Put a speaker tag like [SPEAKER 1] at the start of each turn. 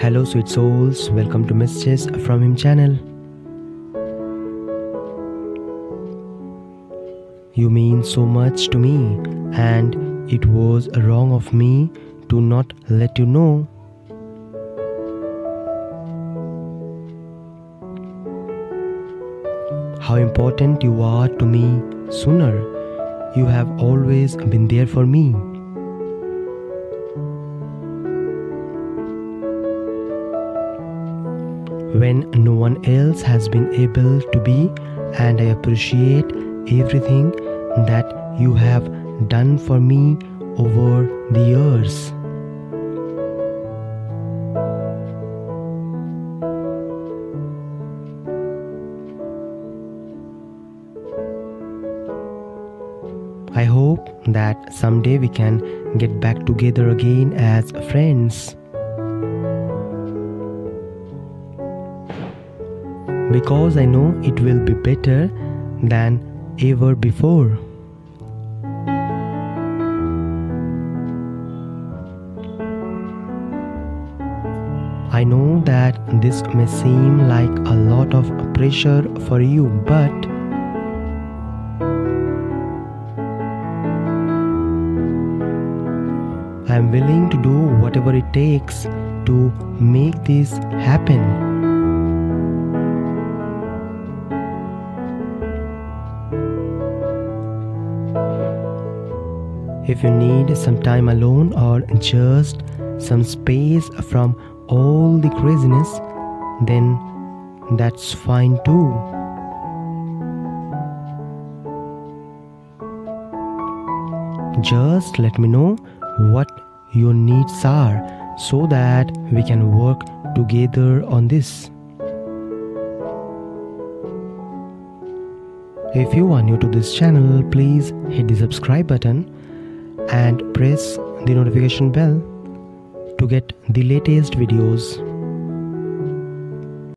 [SPEAKER 1] Hello, sweet souls, welcome to Messages from Him channel. You mean so much to me, and it was wrong of me to not let you know. How important you are to me sooner. You have always been there for me. When no one else has been able to be, and I appreciate everything that you have done for me over the years. I hope that someday we can get back together again as friends. Because I know it will be better than ever before. I know that this may seem like a lot of pressure for you, but I am willing to do whatever it takes to make this happen. If you need some time alone or just some space from all the craziness, then that's fine too. Just let me know what your needs are so that we can work together on this. If you are new to this channel, please hit the subscribe button and press the notification bell to get the latest videos.